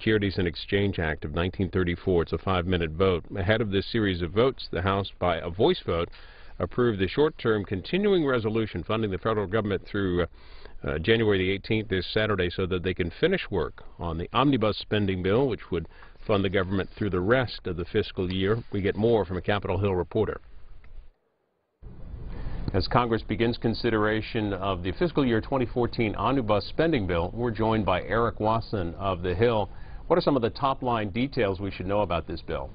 Securities and Exchange Act of 1934. It's a five-minute vote. Ahead of this series of votes, the House, by a voice vote, approved the short-term continuing resolution funding the federal government through uh, uh, January the 18th this Saturday so that they can finish work on the omnibus spending bill, which would fund the government through the rest of the fiscal year. We get more from a Capitol Hill reporter. As Congress begins consideration of the fiscal year 2014 omnibus spending bill, we're joined by Eric Wasson of The Hill. What are some of the top-line details we should know about this bill?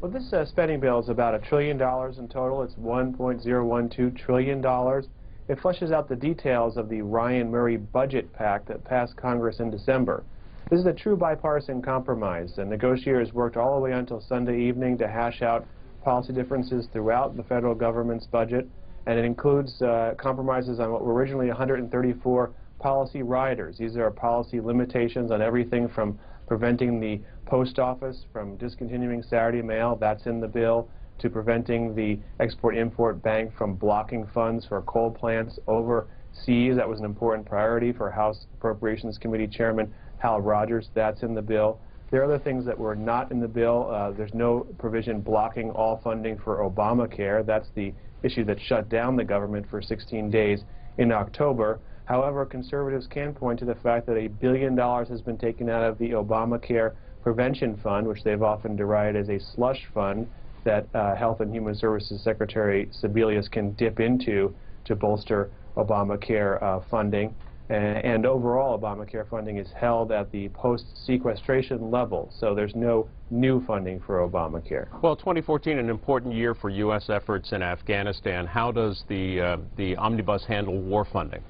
Well, this uh, spending bill is about a trillion dollars in total. It's $1.012 trillion. It fleshes out the details of the Ryan Murray budget pact that passed Congress in December. This is a true bipartisan compromise. and negotiators worked all the way until Sunday evening to hash out policy differences throughout the federal government's budget, and it includes uh, compromises on what were originally 134 policy riders. These are policy limitations on everything from preventing the post office from discontinuing Saturday mail, that's in the bill, to preventing the Export-Import Bank from blocking funds for coal plants overseas. That was an important priority for House Appropriations Committee Chairman Hal Rogers. That's in the bill. There are other things that were not in the bill. Uh, there's no provision blocking all funding for Obamacare. That's the issue that shut down the government for 16 days in October. However, conservatives can point to the fact that a billion dollars has been taken out of the Obamacare Prevention Fund, which they've often derided as a slush fund that uh, Health and Human Services Secretary Sebelius can dip into to bolster Obamacare uh, funding. And, and overall, Obamacare funding is held at the post-sequestration level, so there's no new funding for Obamacare. Well, 2014, an important year for U.S. efforts in Afghanistan. How does the, uh, the omnibus handle war funding?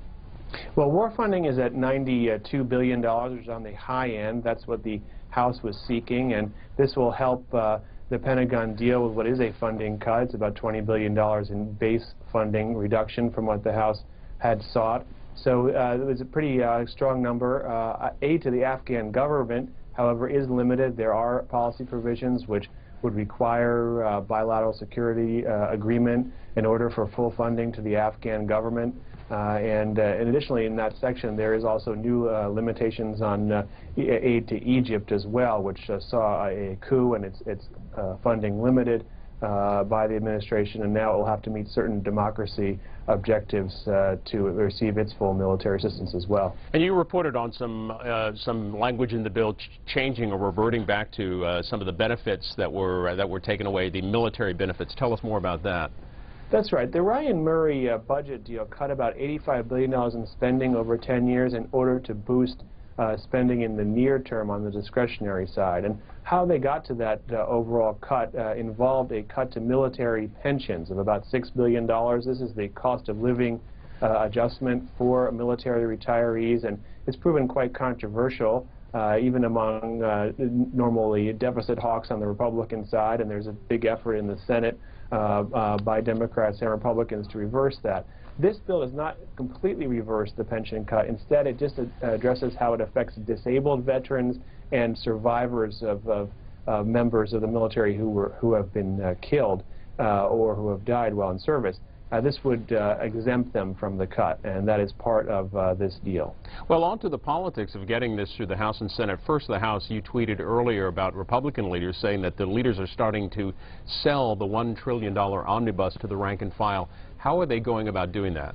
Well, war funding is at $92 billion, which is on the high end. That's what the House was seeking, and this will help uh, the Pentagon deal with what is a funding cut. It's about $20 billion in base funding reduction from what the House had sought. So uh, it was a pretty uh, strong number. Uh, aid to the Afghan government, however, is limited. There are policy provisions which would require uh, bilateral security uh, agreement in order for full funding to the Afghan government. Uh, and, uh, and, additionally, in that section, there is also new uh, limitations on uh, aid to Egypt as well, which saw a coup and its, its funding limited by the administration, and now it will have to meet certain democracy objectives to receive its full military assistance as well. And you reported on some some language in the bill ch changing or reverting back to some of the benefits that were that were taken away, the military benefits. Tell us more about that. That's right. The Ryan Murray uh, budget deal cut about $85 billion in spending over 10 years in order to boost uh, spending in the near term on the discretionary side. And how they got to that uh, overall cut uh, involved a cut to military pensions of about $6 billion. This is the cost of living uh, adjustment for military retirees, and it's proven quite controversial. Uh, even among uh, normally deficit hawks on the Republican side, and there's a big effort in the Senate by Democrats and Republicans to reverse that. This bill does not completely reverse the pension cut. Instead, it just addresses how it affects disabled veterans and survivors of, of uh, members of the military who, were, who have been uh, killed uh, or who have died while in service uh, this would uh, exempt them from the cut, and that is part of uh, this deal. Well, on to the politics of getting this through the House and Senate. First, the House, you tweeted earlier about Republican leaders saying that the leaders are starting to sell the $1 trillion omnibus to the rank and file. How are they going about doing that?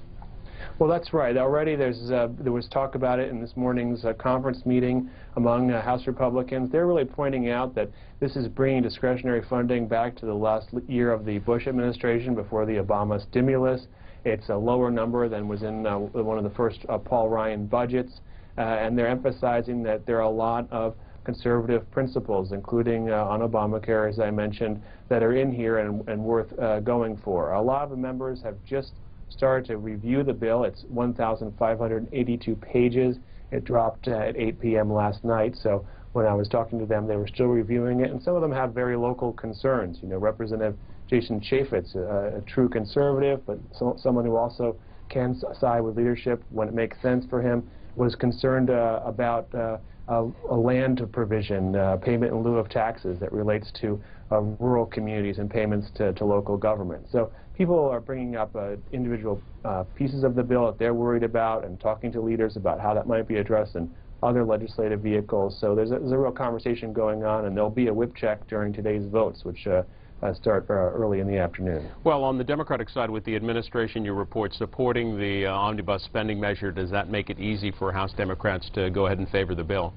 Well, that's right. Already there's, uh, there was talk about it in this morning's uh, conference meeting among uh, House Republicans. They're really pointing out that this is bringing discretionary funding back to the last year of the Bush administration before the Obama stimulus. It's a lower number than was in uh, one of the first uh, Paul Ryan budgets. Uh, and they're emphasizing that there are a lot of conservative principles, including uh, on Obamacare, as I mentioned, that are in here and, and worth uh, going for. A lot of the members have just started to review the bill. It's 1,582 pages. It dropped uh, at 8 p.m. last night, so when I was talking to them, they were still reviewing it, and some of them have very local concerns. You know, Representative Jason Chaffetz, a, a true conservative, but so, someone who also can side with leadership when it makes sense for him, was concerned uh, about uh, a, a, land provision, uh, payment in lieu of taxes that relates to uh, rural communities and payments to, to local government. So people are bringing up uh, individual uh, pieces of the bill that they're worried about and talking to leaders about how that might be addressed, in other legislative vehicles. So there's a, there's a real conversation going on, and there'll be a whip check during today's votes, which uh, uh, start uh, early in the afternoon. Well, on the Democratic side, with the administration, you report supporting the uh, omnibus spending measure. Does that make it easy for House Democrats to go ahead and favor the bill?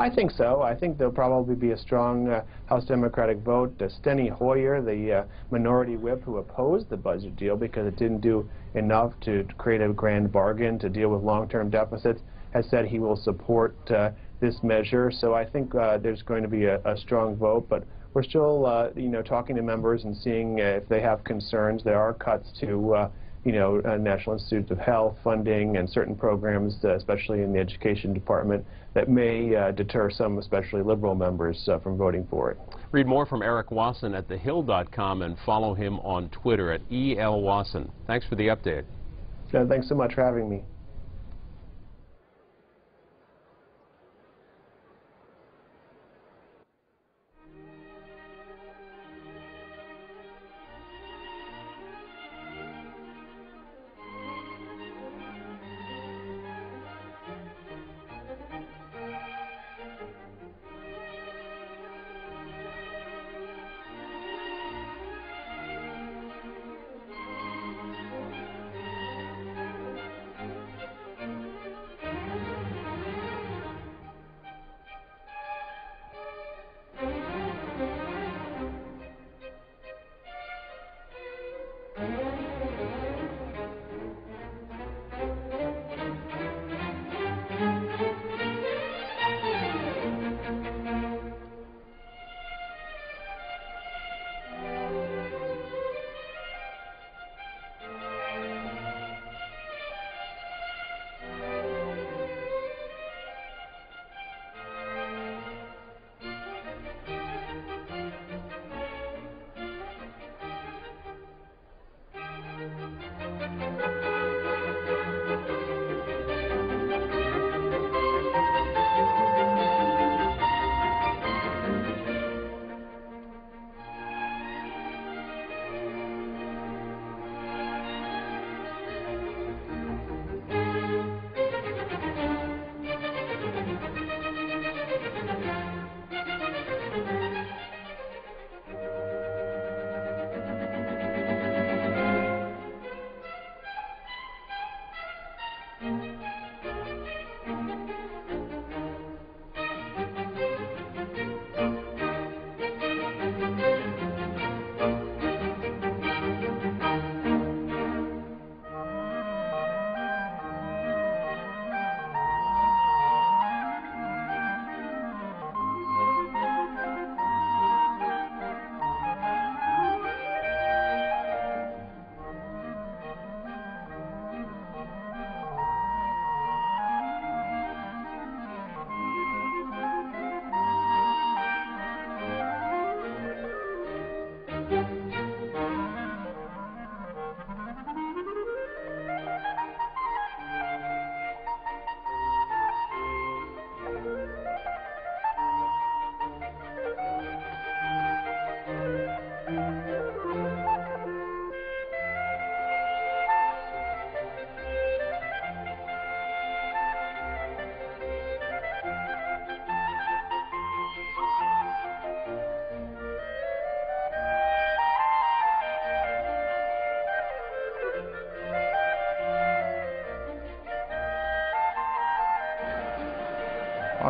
I think so. I think there'll probably be a strong uh, House Democratic vote. Uh, Steny Hoyer, the uh, minority whip who opposed the budget deal because it didn't do enough to create a grand bargain to deal with long-term deficits, has said he will support uh, this measure. So I think uh, there's going to be a, a strong vote, but we're still, uh, you know, talking to members and seeing if they have concerns. There are cuts to you know, uh, National Institutes of Health funding and certain programs, uh, especially in the Education Department, that may uh, deter some, especially liberal members, uh, from voting for it. Read more from Eric Wasson at thehill.com and follow him on Twitter at ELWasson. Thanks for the update. thanks so much for having me.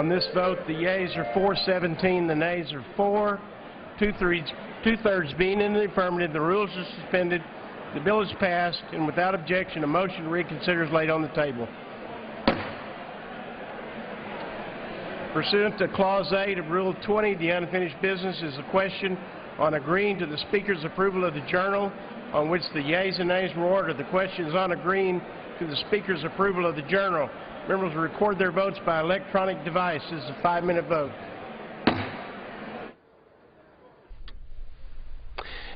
On this vote, the yeas are 417, the nays are 4. Two-thirds two being in the affirmative, the rules are suspended, the bill is passed, and without objection, a motion to reconsider is laid on the table. Pursuant to Clause 8 of Rule 20, the unfinished business is a question on agreeing to the Speaker's approval of the journal on which the yeas and nays were ordered. The question is on agreeing to the Speaker's approval of the journal. Members will record their votes by electronic device. This is a five-minute vote.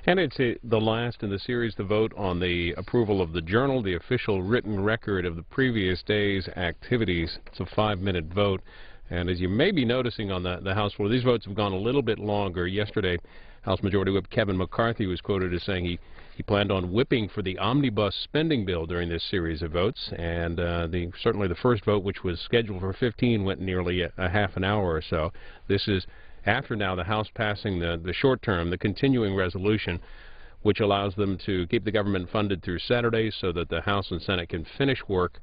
And it's a, the last in the series the vote on the approval of the journal, the official written record of the previous day's activities. It's a five-minute vote. And as you may be noticing on the, the House floor, these votes have gone a little bit longer. Yesterday, House Majority Whip Kevin McCarthy was quoted as saying he, he planned on whipping for the omnibus spending bill during this series of votes. And uh, the, certainly the first vote, which was scheduled for 15, went nearly a, a half an hour or so. This is after now the House passing the, the short term, the continuing resolution which allows them to keep the government funded through Saturday so that the House and Senate can finish work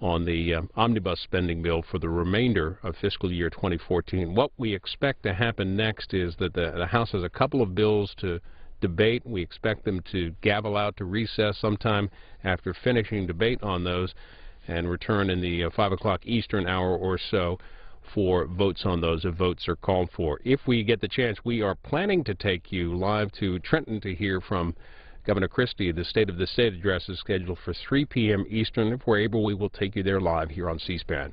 on the uh, omnibus spending bill for the remainder of fiscal year 2014. What we expect to happen next is that the, the House has a couple of bills to debate. We expect them to gavel out to recess sometime after finishing debate on those and return in the uh, 5 o'clock Eastern hour or so for votes on those if votes are called for. If we get the chance, we are planning to take you live to Trenton to hear from Governor Christie. The State of the State address is scheduled for 3 p.m. Eastern. If we're able, we will take you there live here on C-SPAN.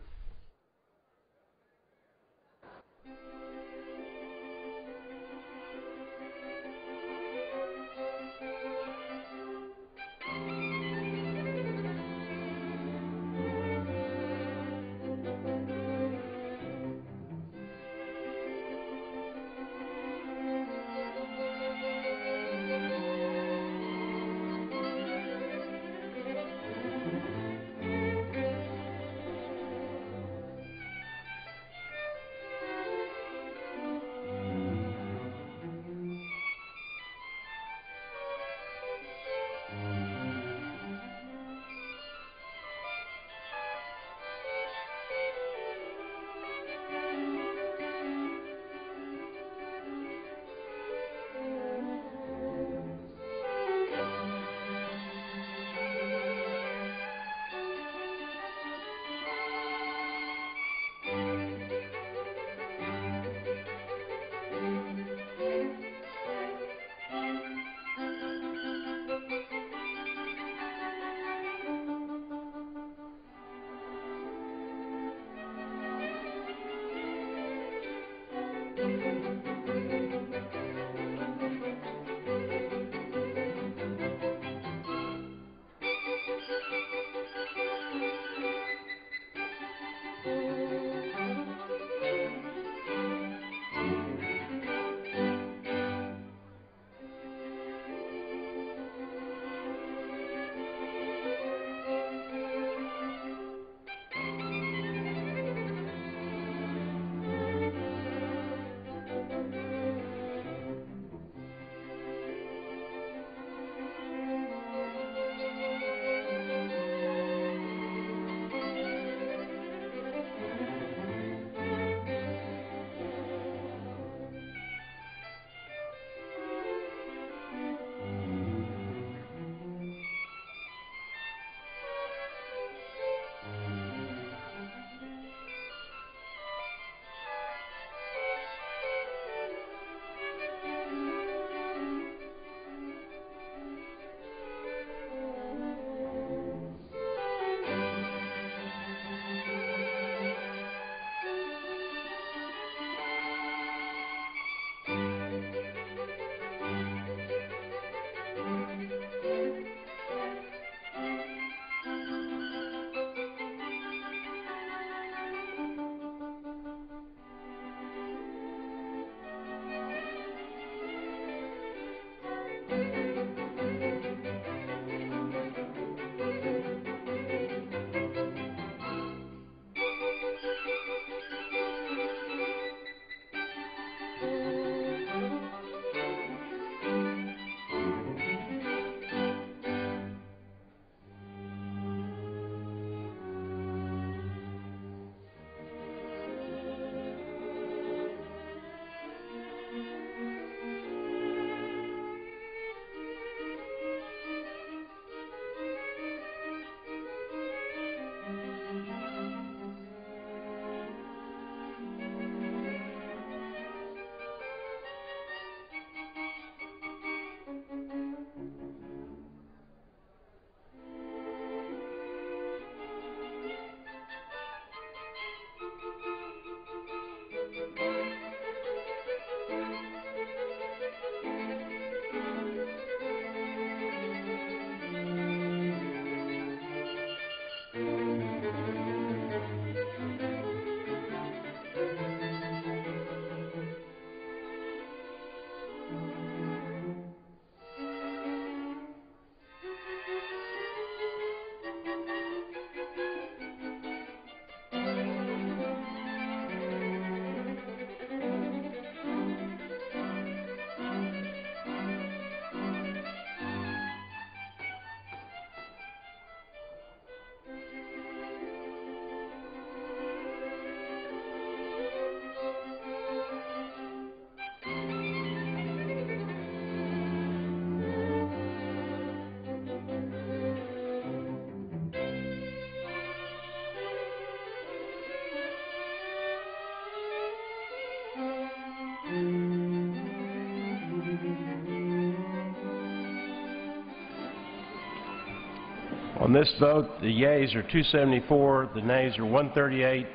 On this vote, the yeas are 274, the nays are 138.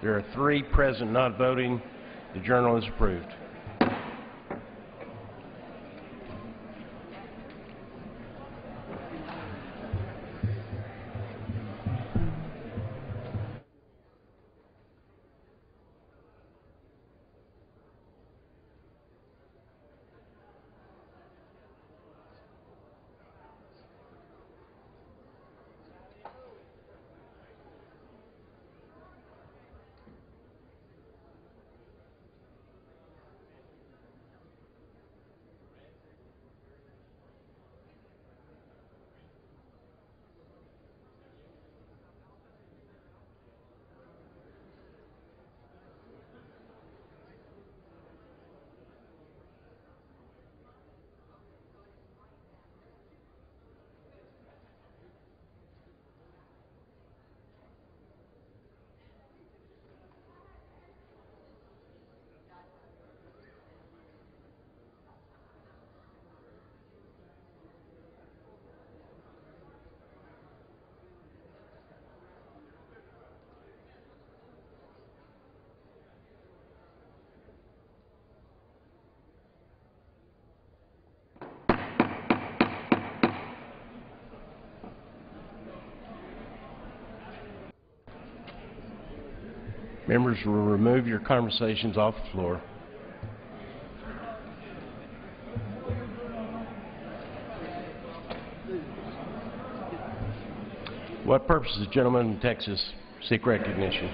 There are three present not voting. The journal is approved. Members will remove your conversations off the floor. What purpose does the gentleman from Texas seek recognition?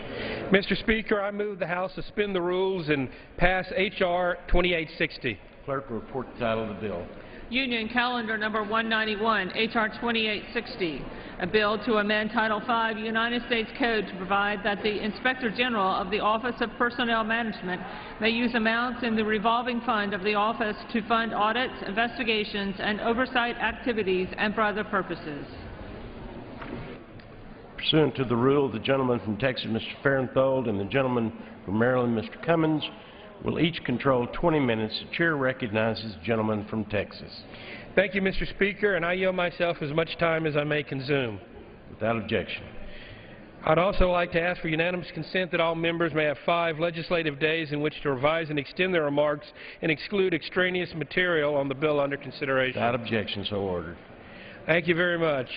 Mr. Speaker, I move the House to suspend the rules and pass H.R. 2860. Clerk will report the title of the bill. Union Calendar Number 191, H.R. 2860, a bill to amend Title V United States Code to provide that the Inspector General of the Office of Personnel Management may use amounts in the revolving fund of the office to fund audits, investigations, and oversight activities and for other purposes. Pursuant to the rule, the gentleman from Texas, Mr. Farenthold, and the gentleman from Maryland, Mr. Cummings, will each control 20 minutes. The chair recognizes the gentleman from Texas. Thank you, Mr. Speaker, and I yield myself as much time as I may consume. Without objection. I'd also like to ask for unanimous consent that all members may have five legislative days in which to revise and extend their remarks and exclude extraneous material on the bill under consideration. Without objection, so ordered. Thank you very much.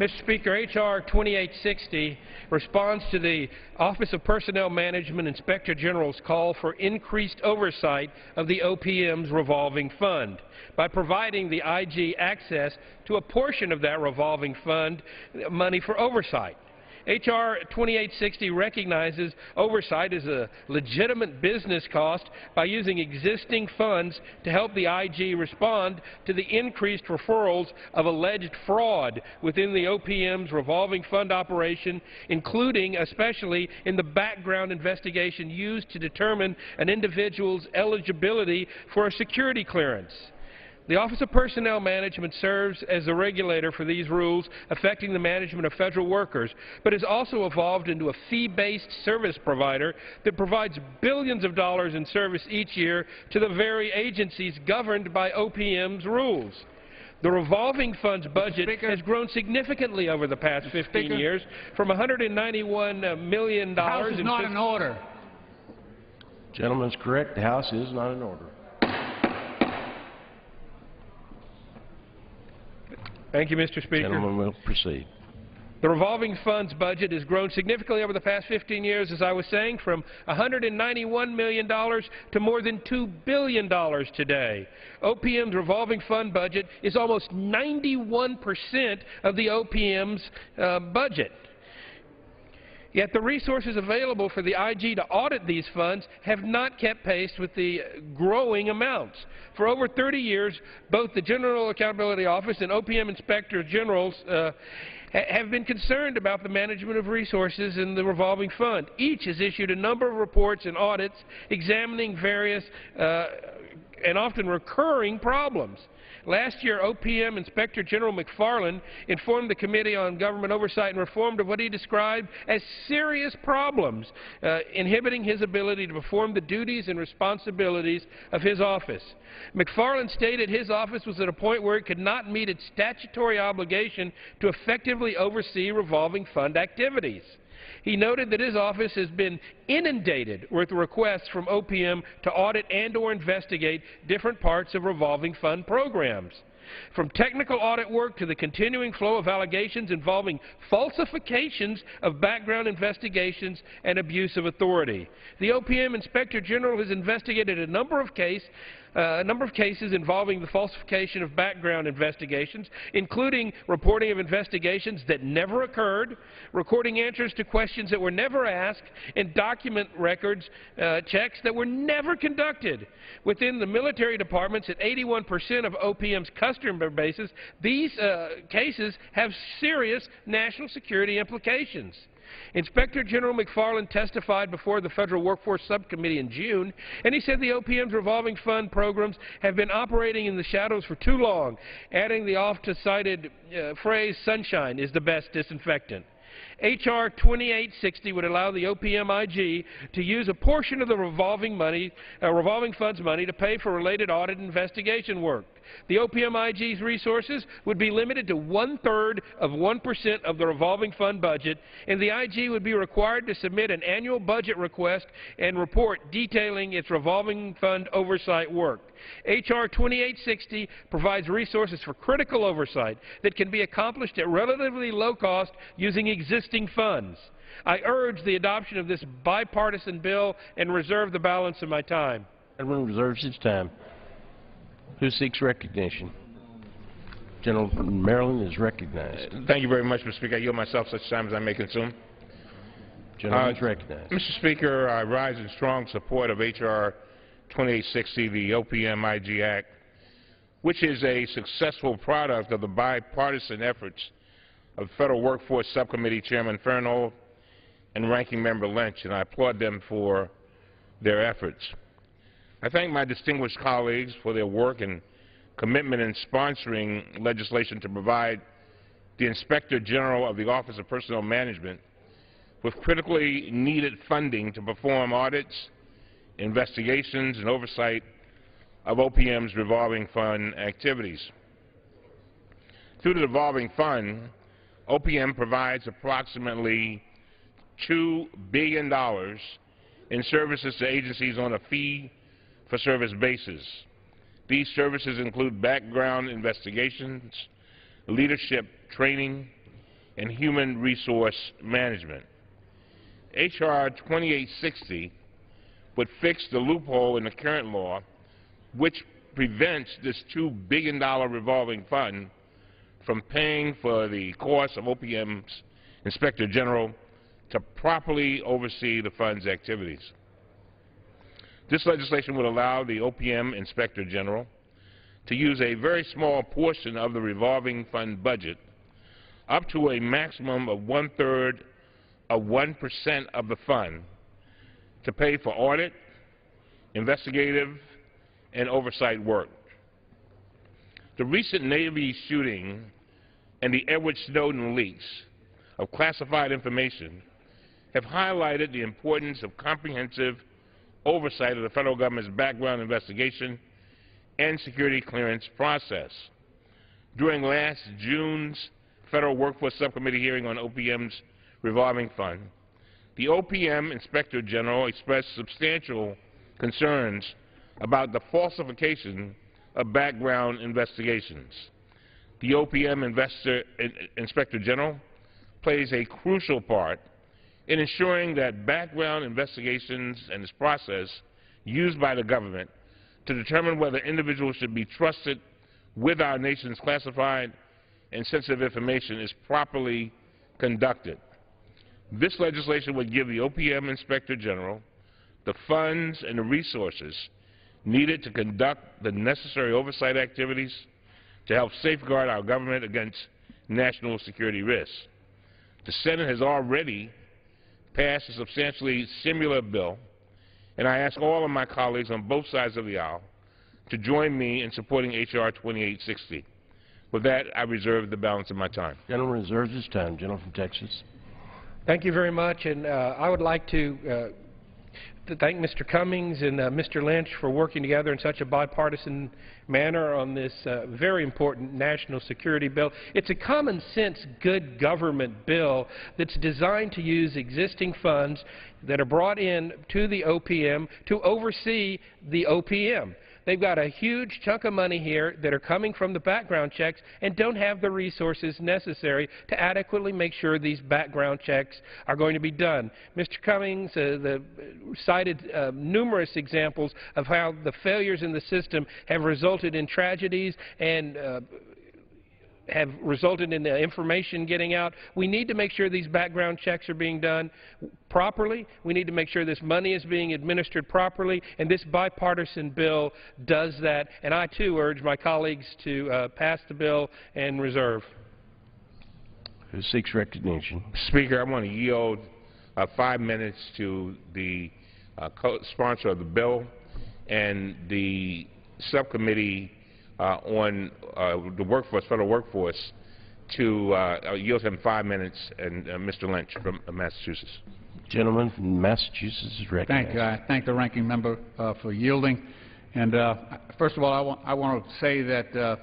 Mr. Speaker, H.R. 2860 responds to the Office of Personnel Management Inspector General's call for increased oversight of the OPM's revolving fund by providing the IG access to a portion of that revolving fund money for oversight. H.R. 2860 recognizes oversight as a legitimate business cost by using existing funds to help the IG respond to the increased referrals of alleged fraud within the OPM's revolving fund operation, including especially in the background investigation used to determine an individual's eligibility for a security clearance. The Office of Personnel Management serves as the regulator for these rules affecting the management of federal workers, but has also evolved into a fee-based service provider that provides billions of dollars in service each year to the very agencies governed by OPM's rules. The revolving funds budget Speaker. has grown significantly over the past 15 Speaker. years from $191 million The House is in not fif- in order. Gentleman's correct. The House is not in order. Thank you, Mr. Speaker. Gentleman will proceed. The revolving funds budget has grown significantly over the past 15 years, as I was saying, from $191 million to more than $2 billion today. OPM's revolving fund budget is almost 91% of the OPM's uh, budget. Yet the resources available for the IG to audit these funds have not kept pace with the growing amounts. For over 30 years, both the General Accountability Office and OPM Inspector Generals uh, ha- have been concerned about the management of resources in the revolving fund. Each has issued a number of reports and audits examining various uh, and often recurring problems. Last year, OPM Inspector General McFarland informed the Committee on Government Oversight and Reform of what he described as serious problems uh, inhibiting his ability to perform the duties and responsibilities of his office. McFarland stated his office was at a point where it could not meet its statutory obligation to effectively effectively oversee revolving fund activities. He noted that his office has been inundated with requests from OPM to audit and or investigate different parts of revolving fund programs. From technical audit work to the continuing flow of allegations involving falsifications of background investigations and abuse of authority. The OPM Inspector General has investigated a number of case, uh, a number of cases involving the falsification of background investigations, including reporting of investigations that never occurred, recording answers to questions that were never asked, and document records uh, checks that were never conducted. Within the military departments at 81 percent of OPM's customer bases, these uh, cases have serious national security implications. Inspector General McFarland testified before the Federal Workforce Subcommittee in June, and he said the OPM's revolving fund programs have been operating in the shadows for too long, adding the oft-cited uh, phrase, sunshine is the best disinfectant. H.R. 2860 would allow the OPMIG to use a portion of the revolving, money, uh, revolving funds money to pay for related audit investigation work. The OPMIG's resources would be limited to one-third of 1% of the revolving fund budget, and the IG would be required to submit an annual budget request and report detailing its revolving fund oversight work. H.R. 2860 provides resources for critical oversight that can be accomplished at relatively low cost using existing funds. I urge the adoption of this bipartisan bill and reserve the balance of my time. Everyone reserves his time. Who seeks recognition? General Maryland is recognized. Thank you very much, Mr. Speaker. I yield myself such time as I may consume. Gentleman is Uh, recognized. Mr. Speaker, I rise in strong support of H.R. 2860, the OPM-IG Act, which is a successful product of the bipartisan efforts of Federal Workforce Subcommittee Chairman Farenthold and Ranking Member Lynch, and I applaud them for their efforts. I thank my distinguished colleagues for their work and commitment in sponsoring legislation to provide the Inspector General of the Office of Personnel Management with critically needed funding to perform audits, investigations, and oversight of OPM's revolving fund activities. Through the revolving fund, OPM provides approximately $2 billion in services to agencies on a fee-for-service basis. These services include background investigations, leadership training, and human resource management. H.R. 2860 would fix the loophole in the current law which prevents this $2 billion revolving fund from paying for the cost of OPM's Inspector General to properly oversee the fund's activities. This legislation would allow the OPM Inspector General to use a very small portion of the revolving fund budget up to a maximum of one-third of 1% of the fund to pay for audit, investigative, and oversight work. The recent Navy shooting and the Edward Snowden leaks of classified information have highlighted the importance of comprehensive oversight of the federal government's background investigation and security clearance process. During last June's Federal Workforce Subcommittee hearing on OPM's revolving fund, the OPM Inspector General expressed substantial concerns about the falsification of background investigations. The OPM Investor, in, Inspector General plays a crucial part in ensuring that background investigations and this process used by the government to determine whether individuals should be trusted with our nation's classified and sensitive information is properly conducted. This legislation would give the OPM Inspector General the funds and the resources needed to conduct the necessary oversight activities to help safeguard our government against national security risks. The Senate has already passed a substantially similar bill, and I ask all of my colleagues on both sides of the aisle to join me in supporting H.R. 2860. With that, I reserve the balance of my time. Gentleman reserves his time. Gentleman from Texas. Thank you very much, and uh, I would like to uh, to thank Mr. Cummings and uh, Mr. Lynch for working together in such a bipartisan manner on this uh, very important national security bill. It's a common sense, good government bill that's designed to use existing funds that are brought in to the OPM to oversee the OPM. They've got a huge chunk of money here that are coming from the background checks and don't have the resources necessary to adequately make sure these background checks are going to be done. Mr. Cummings uh, the, cited uh, numerous examples of how the failures in the system have resulted in tragedies and uh, have resulted in the information getting out. We need to make sure these background checks are being done properly. We need to make sure this money is being administered properly, and this bipartisan bill does that. And I, too, urge my colleagues to uh, pass the bill and reserve. Who seeks recognition? Speaker, I want to yield uh, five minutes to the uh, co-sponsor of the bill and the subcommittee on uh, the workforce, federal workforce, to uh, yield him five minutes, and Mr. Lynch from Massachusetts. Gentleman from Massachusetts is recognized. Thank you. I thank the ranking member uh, for yielding. And uh, first of all, I want, I want to say that uh,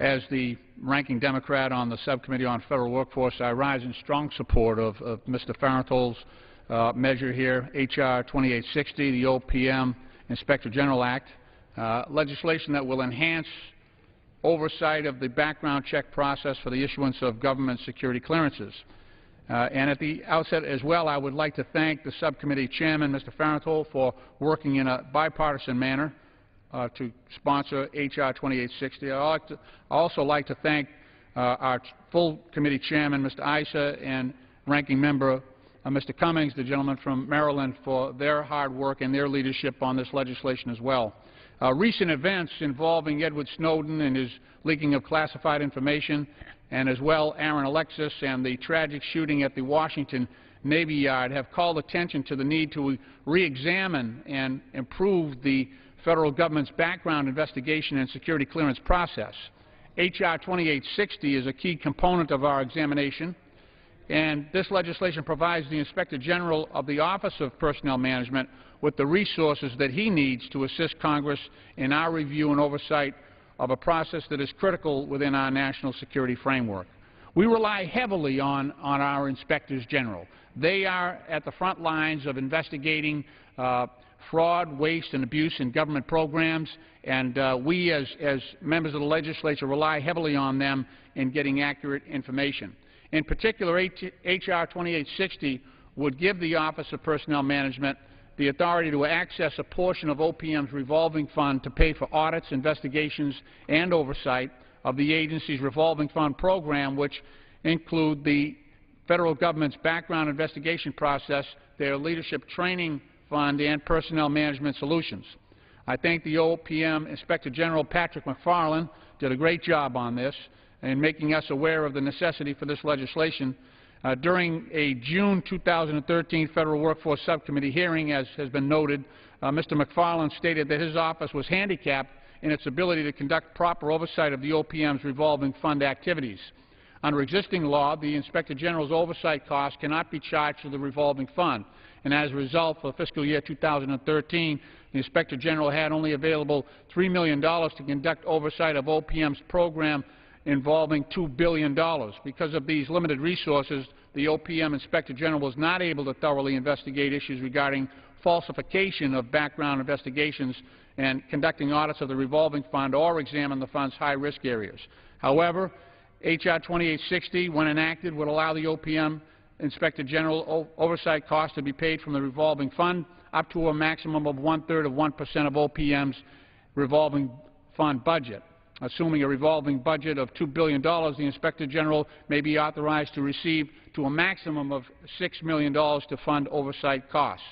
as the ranking Democrat on the subcommittee on federal workforce, I rise in strong support of, of Mr. Farenthold's measure here, H.R. 2860, the OPM Inspector General Act. Uh, legislation that will enhance oversight of the background check process for the issuance of government security clearances. Uh, and at the outset as well, I would like to thank the subcommittee chairman, Mr. Farenthold, for working in a bipartisan manner uh, to sponsor H.R. 2860. I'd like also like to thank uh, our full committee chairman, Mr. Issa, and ranking member, uh, Mr. Cummings, the gentleman from Maryland, for their hard work and their leadership on this legislation as well. Uh, recent events involving Edward Snowden and his leaking of classified information, and as well Aaron Alexis and the tragic shooting at the Washington Navy Yard have called attention to the need to re-examine and improve the federal government's background investigation and security clearance process. H.R. 2860 is a key component of our examination, and this legislation provides the Inspector General of the Office of Personnel Management with the resources that he needs to assist Congress in our review and oversight of a process that is critical within our national security framework. We rely heavily on, on our inspectors general. They are at the front lines of investigating uh, fraud, waste, and abuse in government programs, and uh, we as, as members of the legislature rely heavily on them in getting accurate information. In particular, H.R. 2860 would give the Office of Personnel Management the authority to access a portion of OPM's revolving fund to pay for audits, investigations, and oversight of the agency's revolving fund program, which include the federal government's background investigation process, their leadership training fund, and personnel management solutions. I thank the OPM Inspector General Patrick McFarland did a great job on this in making us aware of the necessity for this legislation uh, during a June 2013 Federal Workforce Subcommittee hearing, as has been noted, uh, Mr. McFarland stated that his office was handicapped in its ability to conduct proper oversight of the OPM's revolving fund activities. Under existing law, the Inspector General's oversight costs cannot be charged to the revolving fund, and as a result, for fiscal year 2013, the Inspector General had only available $3 million to conduct oversight of OPM's program involving $2 billion. Because of these limited resources, the OPM Inspector General was not able to thoroughly investigate issues regarding falsification of background investigations and conducting audits of the revolving fund or examine the fund's high-risk areas. However, H.R. 2860, when enacted, would allow the OPM Inspector General oversight costs to be paid from the revolving fund up to a maximum of one-third of 1 percent of OPM's revolving fund budget. Assuming a revolving budget of $2 billion, the Inspector General may be authorized to receive to a maximum of $6 million to fund oversight costs.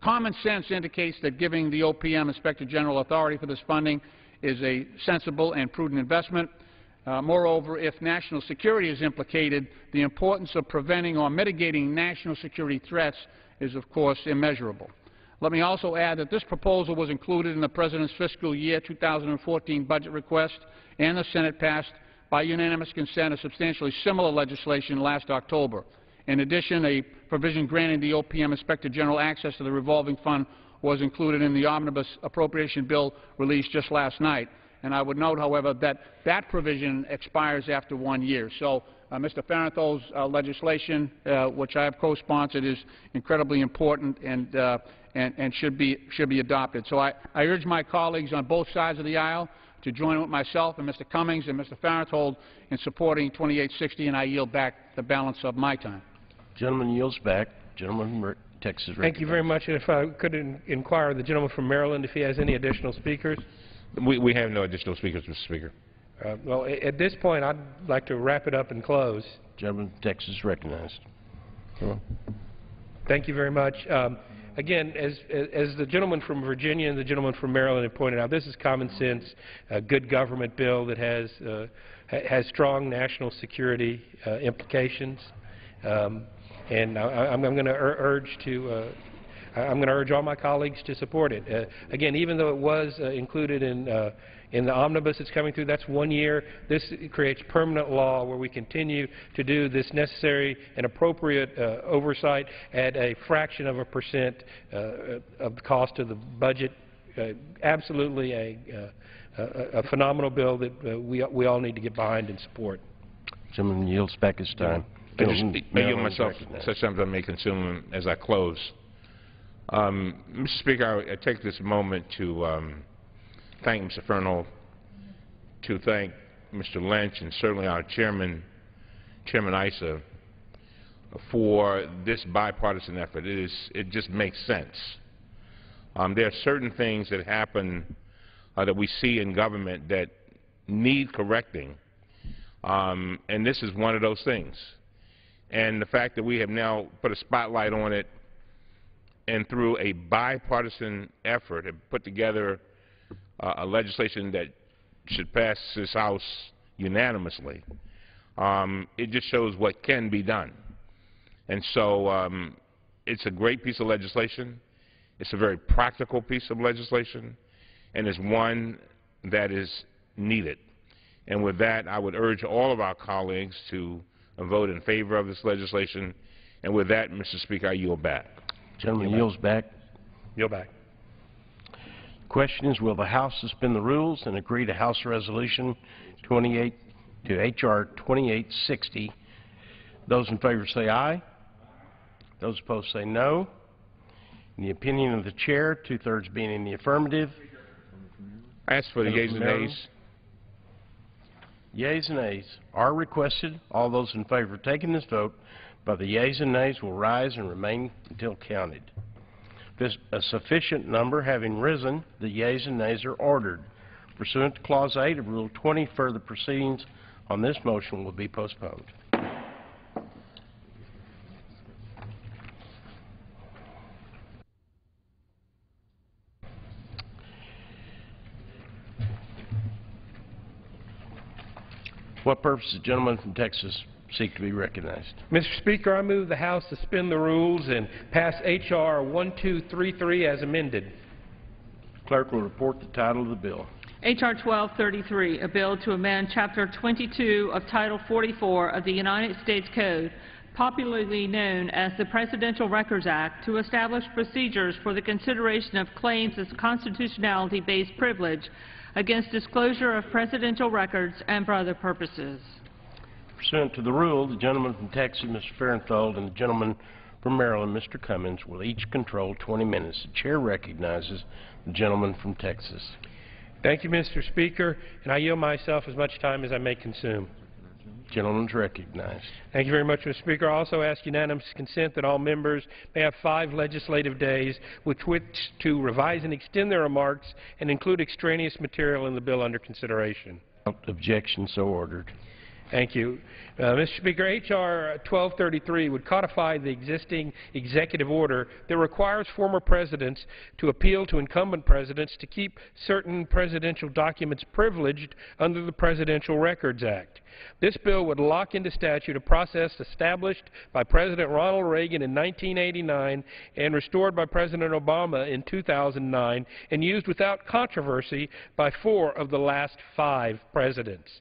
Common sense indicates that giving the OPM Inspector General authority for this funding is a sensible and prudent investment. Uh, moreover, if national security is implicated, the importance of preventing or mitigating national security threats is, of course, immeasurable. Let me also add that this proposal was included in the President's fiscal year 2014 budget request, and the Senate passed by unanimous consent a substantially similar legislation last October. In addition, a provision granting the OPM Inspector General access to the revolving fund was included in the omnibus appropriation bill released just last night. And I would note, however, that that provision expires after one year. So Mr. Farenthold's uh, legislation, uh, which I have co-sponsored, is incredibly important and, uh, and, and should, be, should be adopted. So I, I urge my colleagues on both sides of the aisle to join with myself and Mr. Cummings and Mr. Farenthold in supporting 2860, and I yield back the balance of my time. Gentleman yields back. Gentleman from Texas recognized. Thank you very much. And if I could in- inquire the gentleman from Maryland if he has any additional speakers. We, we have no additional speakers, Mr. Speaker. Uh, well, at this point, I'd like to wrap it up and close. Gentleman Texas recognized. Thank you very much. Um, again, as, as the gentleman from Virginia and the gentleman from Maryland have pointed out, this is common sense, a good government bill that has, uh, has strong national security uh, implications. Um, and I, I'm, I'm going to urge to uh, I'm going to urge all my colleagues to support it. Uh, again, even though it was uh, included in, uh, in the omnibus that's coming through, that's one year. This creates permanent law where we continue to do this necessary and appropriate uh, oversight at a fraction of a percent uh, of the cost of the budget. Uh, absolutely a, uh, a, a phenomenal bill that uh, we, we all need to get behind and support. Gentleman yields back his time. I just, Gentleman I yield myself recognized. such times I may consume as I close. Um, Mr. Speaker, I, I take this moment to um, thank Mr. Farenthold, to thank Mr. Lynch, and certainly our chairman, Chairman Issa, for this bipartisan effort. It is, it just makes sense. Um, there are certain things that happen uh, that we see in government that need correcting, um, and this is one of those things. And the fact that we have now put a spotlight on it and through a bipartisan effort have put together uh, a legislation that should pass this House unanimously, um, it just shows what can be done. And so um, it's a great piece of legislation. It's a very practical piece of legislation, and it's one that is needed. And with that, I would urge all of our colleagues to vote in favor of this legislation. And with that, Mr. Speaker, I yield back. Gentleman yields back. Yield back. Question is, will the House suspend the rules and agree to House Resolution 28, to H.R. 2860? Those in favor say aye. Those opposed say no. In the opinion of the chair, two-thirds being in the affirmative, I ask for the yeas and nays. yeas and nays are requested. All those in favor of taking this vote by the yeas and nays will rise and remain until counted. This, a sufficient number having risen, the yeas and nays are ordered. Pursuant to Clause 8 of Rule 20, further proceedings on this motion will be postponed. What purpose the gentleman from Texas seek to be recognized? Mr. Speaker, I move the House to suspend the rules and pass H.R. 1233 as amended. Clerk will report the title of the bill. H.R. 1233, a bill to amend Chapter 22 of Title 44 of the United States Code, popularly known as the Presidential Records Act, to establish procedures for the consideration of claims as constitutionality-based privilege against disclosure of presidential records and for other purposes. Pursuant to the rule, the gentleman from Texas, Mr. Farenthold, and the gentleman from Maryland, Mr. Cummings, will each control 20 minutes. The chair recognizes the gentleman from Texas. Thank you, Mr. Speaker, and I yield myself as much time as I may consume. Gentleman's recognized. Thank you very much, Mr. Speaker. I also ask unanimous consent that all members may have five legislative days with which to revise and extend their remarks and include extraneous material in the bill under consideration. Objection, so ordered. Thank you. Uh, Mr. Speaker, H.R. 1233 would codify the existing executive order that requires former presidents to appeal to incumbent presidents to keep certain presidential documents privileged under the Presidential Records Act. This bill would lock into statute a process established by President Ronald Reagan in 1989 and restored by President Obama in 2009 and used without controversy by four of the last five presidents.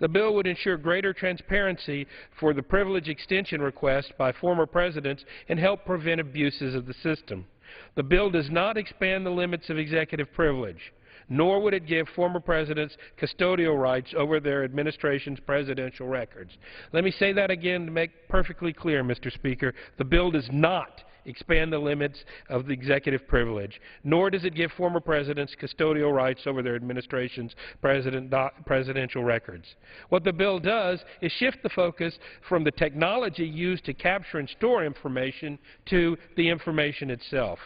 The bill would ensure greater transparency for the privilege extension request by former presidents and help prevent abuses of the system. The bill does not expand the limits of executive privilege nor would it give former presidents custodial rights over their administration's presidential records. Let me say that again to make perfectly clear, Mr. Speaker. The bill does not expand the limits of the executive privilege, nor does it give former presidents custodial rights over their administration's president presidential records. What the bill does is shift the focus from the technology used to capture and store information to the information itself.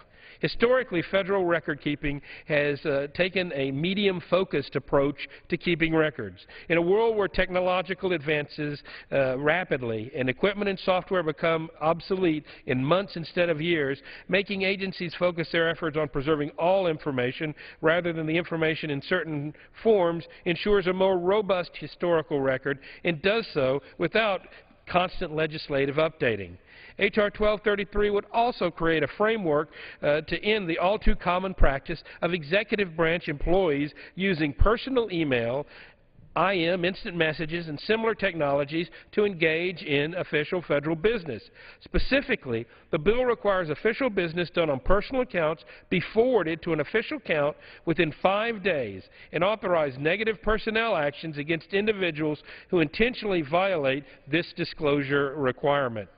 Historically, federal record-keeping has uh, taken a medium-focused approach to keeping records. In a world where technological advances uh, rapidly and equipment and software become obsolete in months instead of years, making agencies focus their efforts on preserving all information rather than the information in certain forms ensures a more robust historical record and does so without constant legislative updating. H.R. 1233 would also create a framework uh, to end the all too common practice of executive branch employees using personal email IM, instant messages, and similar technologies to engage in official federal business. Specifically, the bill requires official business done on personal accounts be forwarded to an official account within five days and authorize negative personnel actions against individuals who intentionally violate this disclosure requirement.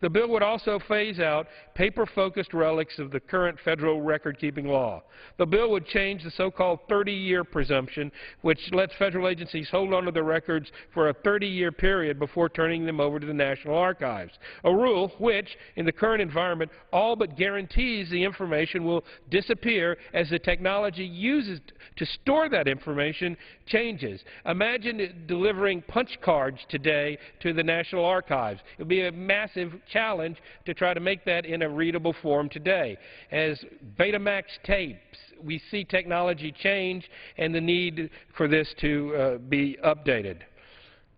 The bill would also phase out paper-focused relics of the current federal record-keeping law. The bill would change the so-called 30-year presumption, which lets federal agencies hold onto their records for a 30-year period before turning them over to the National Archives, a rule which, in the current environment, all but guarantees the information will disappear as the technology uses to store that information changes. Imagine delivering punch cards today to the National Archives. It would be a massive challenge to try to make that in a readable form today. As Betamax tapes, we see technology change and the need for this to uh, be updated.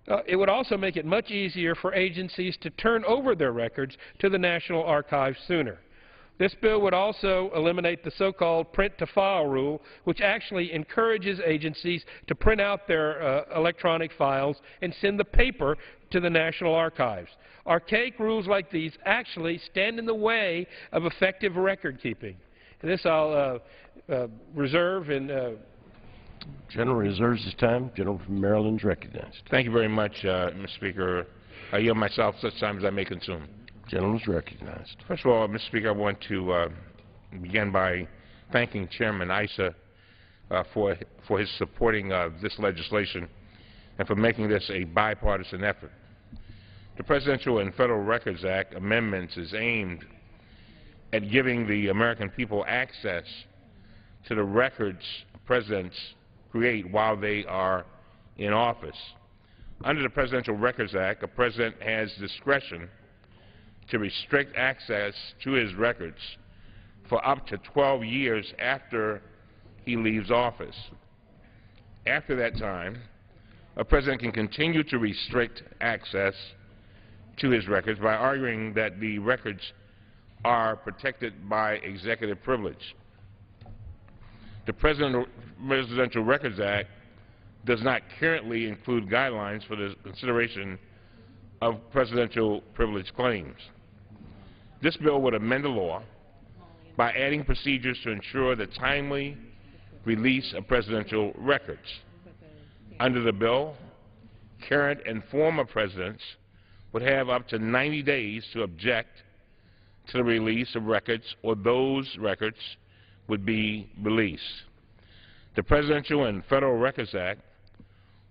Uh, it would also make it much easier for agencies to turn over their records to the National Archives sooner. This bill would also eliminate the so-called print-to-file rule, which actually encourages agencies to print out their uh, electronic files and send the paper to the National Archives. Archaic rules like these actually stand in the way of effective record-keeping. This I'll uh, uh, reserve and uh, General reserves his time. General from Maryland is recognized. Thank you very much, uh, Mr. Speaker. I yield myself such time as I may consume. Gentleman is recognized. First of all, Mr. Speaker, I want to uh, begin by thanking Chairman Issa uh, for, for his supporting of this legislation and for making this a bipartisan effort. The Presidential and Federal Records Act amendments is aimed at giving the American people access to the records presidents create while they are in office. Under the Presidential Records Act, a president has discretion to restrict access to his records for up to 12 years after he leaves office. After that time, a president can continue to restrict access to his records by arguing that the records are protected by executive privilege. The Presidential Records Act does not currently include guidelines for the consideration of presidential privilege claims. This bill would amend the law by adding procedures to ensure the timely release of presidential records. Under the bill, current and former presidents would have up to 90 days to object to the release of records or those records would be released. The Presidential and Federal Records Act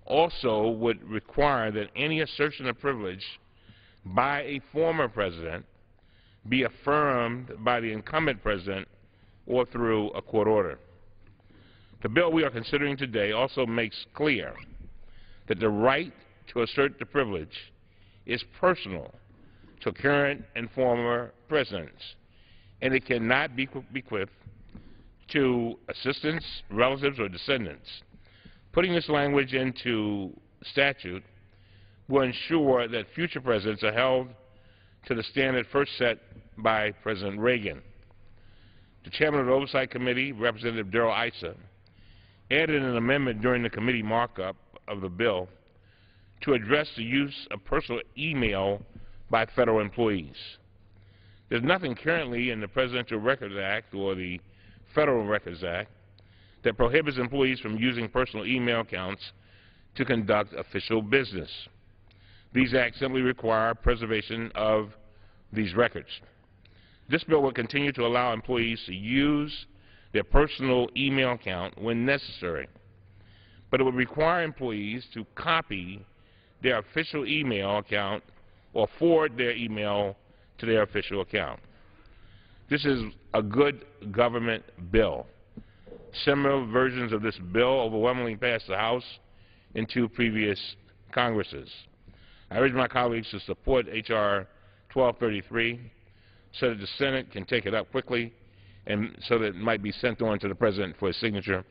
also would require that any assertion of privilege by a former president be affirmed by the incumbent president or through a court order. The bill we are considering today also makes clear that the right to assert the privilege is personal to current and former presidents, and it cannot be bequeathed to assistants, relatives, or descendants. Putting this language into statute will ensure that future presidents are held to the standard first set by President Reagan. The chairman of the Oversight Committee, Representative Darrell Issa, added an amendment during the committee markup of the bill to address the use of personal email by federal employees. There's nothing currently in the Presidential Records Act or the Federal Records Act that prohibits employees from using personal email accounts to conduct official business. These acts simply require preservation of these records. This bill will continue to allow employees to use their personal email account when necessary, but it would require employees to copy their official email account or forward their email to their official account. This is a good government bill. Similar versions of this bill overwhelmingly passed the House in two previous Congresses. I urge my colleagues to support H.R. 1233 so that the Senate can take it up quickly and so that it might be sent on to the President for his signature.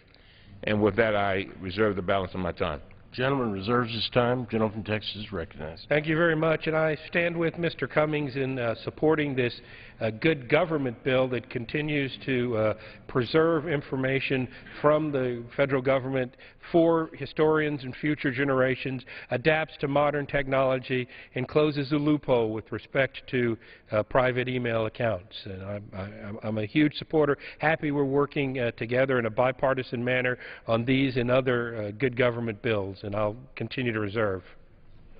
And with that, I reserve the balance of my time. Gentleman reserves his time. Gentleman from Texas is recognized. Thank you very much, and I stand with Mr. Cummings in uh, supporting this uh, good government bill that continues to uh, preserve information from the federal government for historians and future generations, adapts to modern technology, and closes a loophole with respect to uh, private email accounts. And I'm, I'm, a huge supporter. Happy we're working uh, together in a bipartisan manner on these and other uh, good government bills, and I'll continue to reserve.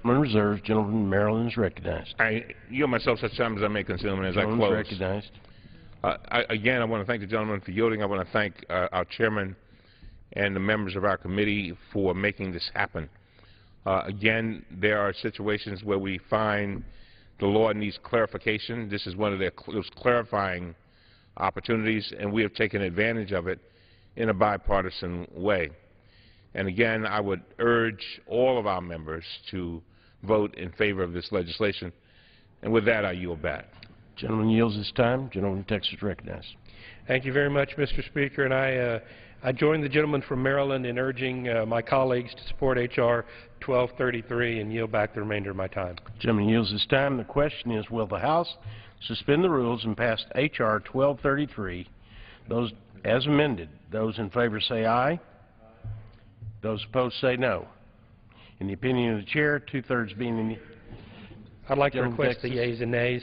Gentleman reserves. Gentleman from Maryland is recognized. I yield myself such time as I may consume and as I Gentleman close. recognized. Uh, I, again, I want to thank the gentleman for yielding. I want to thank uh, our chairman and the members of our committee for making this happen. Uh, again, there are situations where we find the law needs clarification. This is one of their cl those clarifying opportunities, and we have taken advantage of it in a bipartisan way. And again, I would urge all of our members to vote in favor of this legislation. And with that, I yield back. Gentleman yields his time. Gentleman from Texas recognized. Thank you very much, Mr. Speaker. And I, uh, I join the gentleman from Maryland in urging uh, my colleagues to support H.R. 1233 and yield back the remainder of my time. Gentleman yields his time. The question is, will the House suspend the rules and pass H.R. 1233? Those as amended. Those in favor say aye. Those opposed say no. In the opinion of the chair, two-thirds being in the... I'd like to Gentleman request the yeas and nays.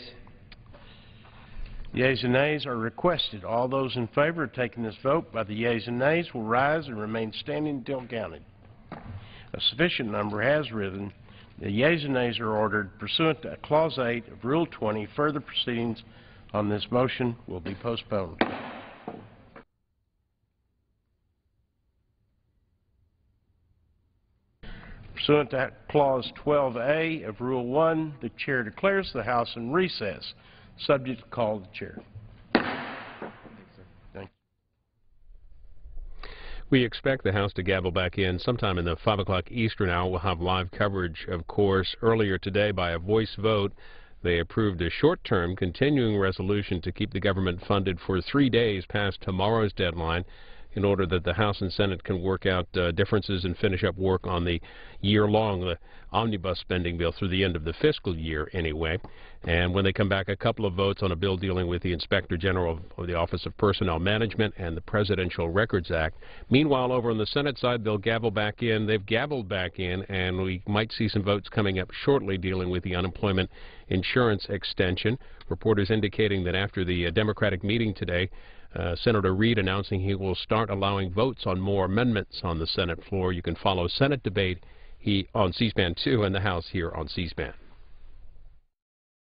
Yeas and nays are requested. All those in favor of taking this vote by the yeas and nays will rise and remain standing until counted. A sufficient number has risen. The yeas and nays are ordered pursuant to Clause 8 of Rule 20. Further proceedings on this motion will be postponed. Pursuant to Clause 12A of Rule 1, the chair declares the House in recess, subject to call of the chair. We expect the House to gavel back in sometime in the 5 o'clock Eastern hour. We'll have live coverage, of course. Earlier today, by a voice vote, they approved a short-term continuing resolution to keep the government funded for three days past tomorrow's deadline in order that the House and Senate can work out uh, differences and finish up work on the year-long uh, omnibus spending bill through the end of the fiscal year anyway. And when they come back, a couple of votes on a bill dealing with the Inspector General of the Office of Personnel Management and the Presidential Records Act. Meanwhile, over on the Senate side, they'll gavel back in. They've gavelled back in, and we might see some votes coming up shortly dealing with the unemployment insurance extension. Reporters indicating that after the uh, Democratic meeting today, uh, Senator Reid announcing he will start allowing votes on more amendments on the Senate floor. You can follow Senate debate he, on C-SPAN 2 and the House here on C-SPAN.